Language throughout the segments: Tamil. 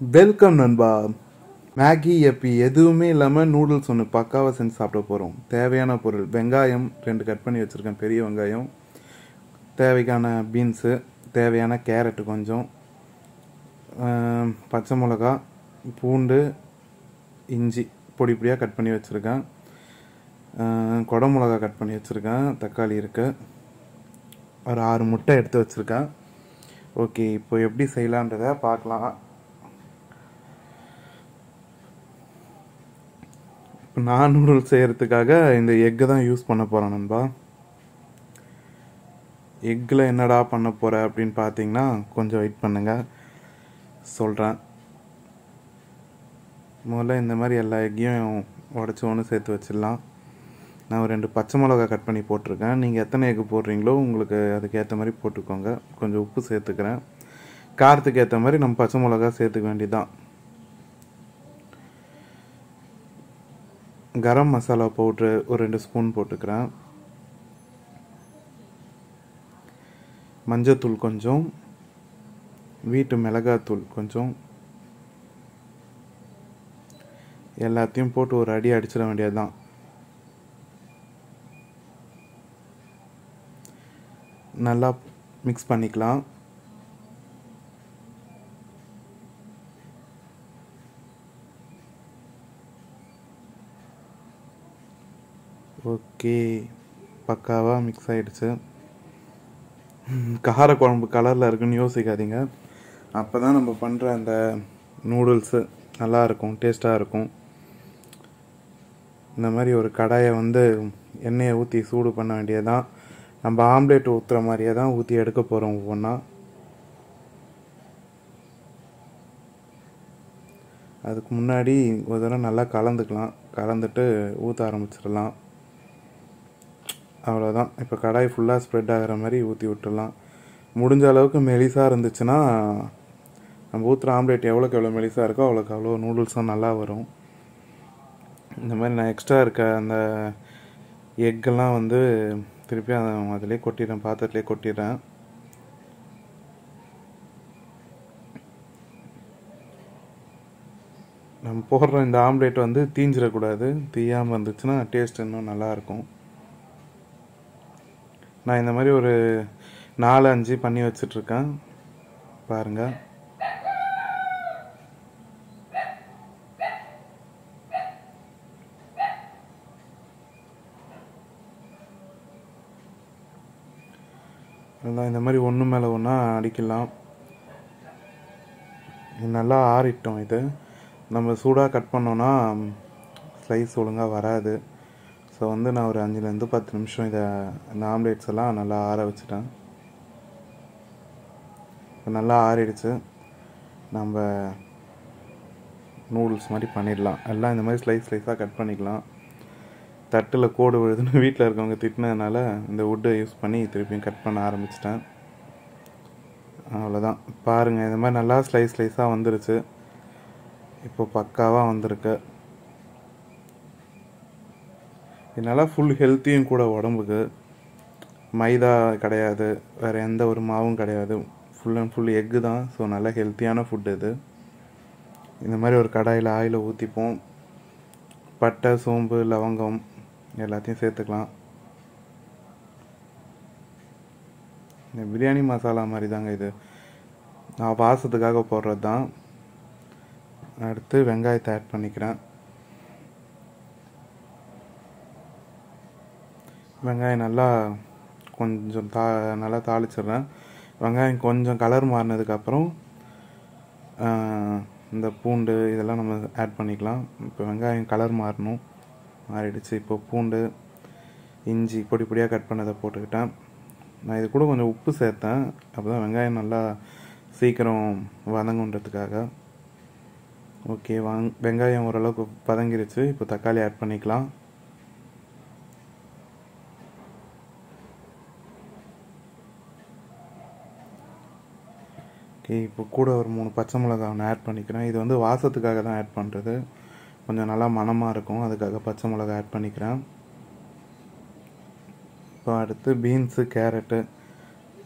வெல்கம் நண்பா. மேகி எப்பி எதுவுமே இல்லாமல் நூடுல்ஸ் ஒன்று பக்காவாக செஞ்சு சாப்பிட போகிறோம் தேவையான பொருள் வெங்காயம் ரெண்டு கட் பண்ணி வச்சுருக்கேன் பெரிய வெங்காயம். தேவைக்கான பீன்ஸு தேவையான கேரட்டு கொஞ்சம். பச்சை மிளகா பூண்டு இஞ்சி பொடி பொடியாக கட் பண்ணி வச்சுருக்கேன். குட மிளகா கட் பண்ணி வச்சுருக்கேன் தக்காளி இருக்குது ஒரு ஆறு முட்டை எடுத்து வச்சுருக்கேன். ஓகே இப்போ எப்படி செய்யலான்றதை பார்க்கலாம். நான் நூடுல்ஸ் செய்கிறதுக்காக இந்த எக்கு தான் யூஸ் பண்ண போகிறேன் நண்பா. எக்கில் என்னடா பண்ண போகிற அப்படின்னு பார்த்தீங்கன்னா கொஞ்சம் வெயிட் பண்ணுங்கள் சொல்கிறேன் முதல்ல இந்த மாதிரி எல்லா எக்கையும் உடச்சி ஒன்று சேர்த்து வச்சிடலாம். நான் ஒரு ரெண்டு பச்சை மிளகா கட் பண்ணி போட்டிருக்கேன். நீங்கள் எத்தனை எக்கு போடுறீங்களோ உங்களுக்கு அதுக்கேற்ற மாதிரி போட்டுக்கோங்க. கொஞ்சம் உப்பு சேர்த்துக்கிறேன். காரத்துக்கு ஏற்ற மாதிரி நம்ம பச்சை மிளகா சேர்த்துக்க வேண்டியதுதான். கரம் மசாலா பவுட்ரு ஒரு ரெண்டு ஸ்பூன் போட்டுக்கிறேன். மஞ்சத்தூள் கொஞ்சம். வீட்டு மிளகாத்தூள் கொஞ்சம். எல்லாத்தையும் போட்டு ஒரு அடி அடிச்சிட வேண்டியதுதான். நல்லா மிக்ஸ் பண்ணிக்கலாம். ஓகே. பக்காவாக மிக்ஸ் ஆகிடுச்சு கார குழம்பு கலரில் இருக்குன்னு யோசிக்காதீங்க. அப்போ தான் நம்ம பண்ணுற அந்த நூடுல்ஸு நல்லாயிருக்கும் டேஸ்ட்டாக இருக்கும். இந்த மாதிரி ஒரு கடாயை வந்து எண்ணெயை ஊற்றி சூடு பண்ண வேண்டியதான் நம்ம ஆம்லேட் ஊற்றுற மாதிரியே தான் ஊற்றி எடுக்க போகிறோம் ஒவ்வொன்றா அதுக்கு முன்னாடி ஒரு தடவை நல்லா கலந்துக்கலாம். கலந்துட்டு ஊற்ற ஆரம்பிச்சிடலாம். அவ்வளோதான் இப்போ கடாய் ஃபுல்லாக ஸ்ப்ரெட் ஆகிற மாதிரி ஊற்றி விட்டுடலாம். முடிஞ்ச அளவுக்கு மெலிசாக இருந்துச்சுன்னா நம்ம ஊற்றுற ஆம்லேட் எவ்வளோக்கு எவ்வளோ மெலிசாக இருக்கோ அவ்வளோக்கு அவ்வளோ நூடுல்ஸும் நல்லா வரும். இந்த மாதிரி நான் எக்ஸ்ட்ரா இருக்க அந்த எக்கெல்லாம் வந்து திருப்பி அதை அதிலே கொட்டிடுறேன் பாத்திரத்துலேயே கொட்டிடுறேன். நம்ம போடுற இந்த ஆம்லேட் வந்து தீஞ்சிடக்கூடாது. தீயாமல் இருந்துச்சுன்னா டேஸ்ட் இன்னும் நல்லாயிருக்கும் நான் இந்த மாதிரி ஒரு நாலு அஞ்சு பண்ணி வச்சிட்ருக்கேன். பாருங்கள் அதான் இந்த மாதிரி ஒன்று மேலே ஒன்றா அடிக்கலாம். இது நல்லா ஆறிட்டோம் இது. நம்ம சூடாக கட் பண்ணோன்னா ஸ்லைஸ் ஒழுங்காக வராது. ஸோ வந்து நான் ஒரு அஞ்சுலேருந்து பத்து நிமிஷம் இதை இந்த ஆம்லேட்ஸ் எல்லாம் நல்லா ஆற வச்சுட்டேன். இப்போ நல்லா ஆறிடுச்சு. நம்ம நூடுல்ஸ் மாதிரி பண்ணிடலாம். எல்லாம் இந்த மாதிரி ஸ்லைஸ் ஸ்லைஸாக கட் பண்ணிக்கலாம். தட்டில் கோடு விழுதுன்னு வீட்டில் இருக்கவங்க திட்டினதுனால இந்த வுட்டை யூஸ் பண்ணி திருப்பியும் கட் பண்ண ஆரம்பிச்சிட்டேன். அவ்வளோதான் பாருங்கள் இந்த மாதிரி நல்லா ஸ்லைஸ் ஸ்லைஸாக வந்துருச்சு. இப்போ பக்காவாக வந்திருக்கு. இதனால் ஃபுல் ஹெல்த்தியும் கூட உடம்புக்கு மைதா கிடையாது வேறு எந்த ஒரு மாவும் கிடையாது. ஃபுல் அண்ட் ஃபுல் எக்கு தான். ஸோ நல்ல ஹெல்த்தியான ஃபுட் இது. இந்த மாதிரி ஒரு கடாயில் ஆயில் ஊற்றிப்போம் பட்டை சோம்பு லவங்கம் எல்லாத்தையும் சேர்த்துக்கலாம். இந்த பிரியாணி மசாலா மாதிரி தாங்க இது. நான் வாசத்துக்காக போடுறது தான் அடுத்து வெங்காயத்தை ஆட் பண்ணிக்கிறேன். வெங்காயம் நல்லா கொஞ்சம் தா நல்லா தாளிச்சிடுறேன். வெங்காயம் கொஞ்சம் கலர் மாறினதுக்கப்புறம் இந்த பூண்டு இதெல்லாம் நம்ம ஆட் பண்ணிக்கலாம். இப்போ வெங்காயம் கலர் மாறணும். மாறிடுச்சு. இப்போ பூண்டு இஞ்சி பொடி பொடியாக கட் பண்ணதை போட்டுக்கிட்டேன். நான் இது கூட கொஞ்சம் உப்பு சேர்த்தேன். அப்போ தான் வெங்காயம் நல்லா சீக்கிரம் வதங்குன்றதுக்காக. ஓகே வாங் வெங்காயம் ஓரளவுக்கு பதங்கிருச்சு இப்போ தக்காளி ஆட் பண்ணிக்கலாம். இப்போ கூட ஒரு மூணு பச்சை மிளகா ஒன்று ஆட் பண்ணிக்கிறேன். இது வந்து வாசத்துக்காக தான் ஆட் பண்ணுறது கொஞ்சம் நல்லா மனமாக இருக்கும். அதுக்காக பச்சை மிளகா ஆட் பண்ணிக்கிறேன். இப்போ அடுத்து பீன்ஸு கேரட்டு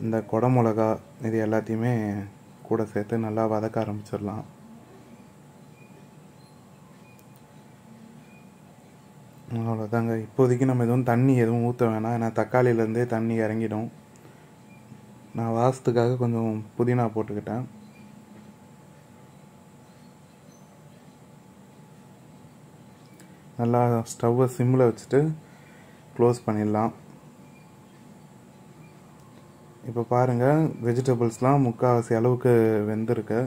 இந்த குடமிளகா இது எல்லாத்தையுமே கூட சேர்த்து நல்லா வதக்க ஆரம்பிச்சிடலாம். அவ்வளோதாங்க இப்போதைக்கு நம்ம எதுவும் தண்ணி எதுவும் ஊற்ற வேணாம். ஏன்னா தக்காளியிலேருந்தே தண்ணி இறங்கிடும். நான் வாசத்துக்காக கொஞ்சம் புதினா போட்டுக்கிட்டேன். நல்லா ஸ்டவ்வை சிம்மில் வச்சுட்டு க்ளோஸ் பண்ணிடலாம். இப்போ பாருங்கள் வெஜிடபிள்ஸ்லாம் முக்கால்வாசி அளவுக்கு வெந்திருக்கு.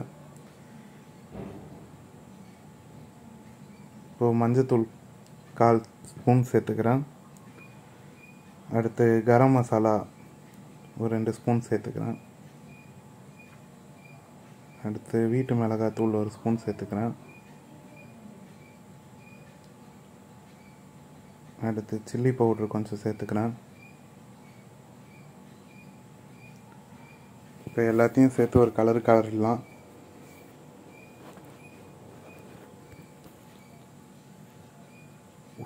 இப்போது மஞ்சத்தூள் கால் ஸ்பூன் சேர்த்துக்கிறேன். அடுத்து கரம் மசாலா ஒரு ரெண்டு ஸ்பூன் சேர்த்துக்கிறேன். அடுத்து வீட்டு மிளகாய் தூள் ஒரு ஸ்பூன் சேர்த்துக்கிறேன். அடுத்து சில்லி பவுட்ரு கொஞ்சம் சேர்த்துக்கிறேன். இப்போ எல்லாத்தையும் சேர்த்து ஒரு கலர் கலரிடலாம்.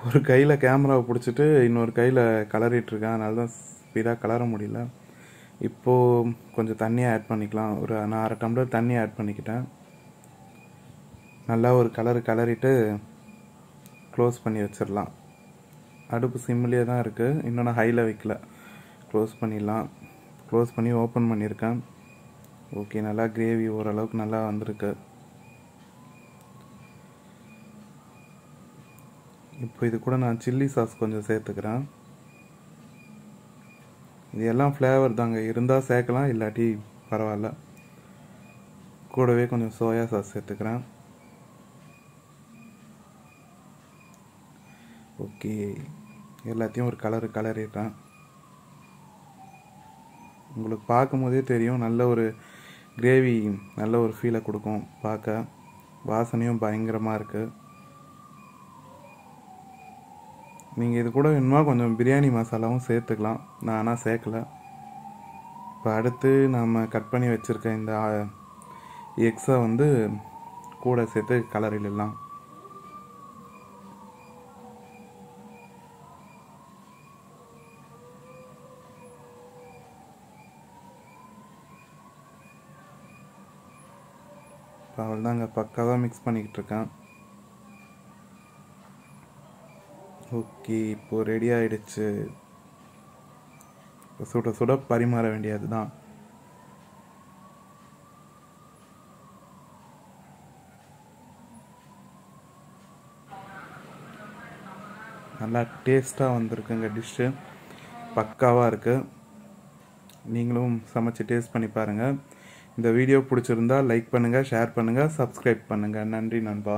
ஒரு கையில் கேமராவை பிடிச்சிட்டு இன்னொரு கையில் கலரிட்டுருக்கேன் அதனால தான் ஸ்பீடாக கலர முடியல. இப்போது கொஞ்சம் தண்ணி ஆட் பண்ணிக்கலாம். ஒரு நான் அரை டம்ளர் தண்ணி ஆட் பண்ணிக்கிட்டேன். நல்லா ஒரு கலர் கலரிட்டு க்ளோஸ் பண்ணி வச்சிடலாம். அடுப்பு சிம்மிலே தான் இருக்குது இன்னும் நான் ஹையில் வைக்கல. க்ளோஸ் பண்ணிடலாம். க்ளோஸ் பண்ணி ஓப்பன் பண்ணியிருக்கேன். ஓகே நல்லா கிரேவி ஓரளவுக்கு நல்லா வந்திருக்கு. இப்போ இது கூட நான் சில்லி சாஸ் கொஞ்சம் சேர்த்துக்கிறேன். இது எல்லாம் ஃப்ளேவர் தாங்க. இருந்தால் சேர்க்கலாம் இல்லாட்டி பரவாயில்ல. கூடவே கொஞ்சம் சோயா சாஸ் சேர்த்துக்கிறேன். ஓகே எல்லாத்தையும் ஒரு கலரு கலரிட்டேன் உங்களுக்கு பார்க்கும்போதே தெரியும் நல்ல ஒரு கிரேவி நல்ல ஒரு ஃபீலை கொடுக்கும். பார்க்க. வாசனையும் பயங்கரமாக இருக்குது நீங்கள் இது கூட வேணுமா கொஞ்சம் பிரியாணி மசாலாவும் சேர்த்துக்கலாம். நான் ஆனால் சேர்க்கல. இப்போ அடுத்து நம்ம கட் பண்ணி வச்சுருக்க இந்த எக்ஸை வந்து கூட சேர்த்து கலரிலெல்லாம் இப்போ அவள் தாங்க பக்காவாக மிக்ஸ் பண்ணிக்கிட்டு இருக்கேன் ஓகே இப்போது ரெடி ஆகிடுச்சு இப்போ சுட சுட பரிமாற வேண்டியது தான் நல்லா டேஸ்ட்டாக வந்திருக்குங்க டிஷ்ஷு பக்காவாக இருக்குது நீங்களும் சமைச்சு டேஸ்ட் பண்ணி பாருங்கள் இந்த வீடியோ பிடிச்சிருந்தா லைக் பண்ணுங்கள் ஷேர் பண்ணுங்கள் சப்ஸ்கிரைப் பண்ணுங்கள் நன்றி நண்பா.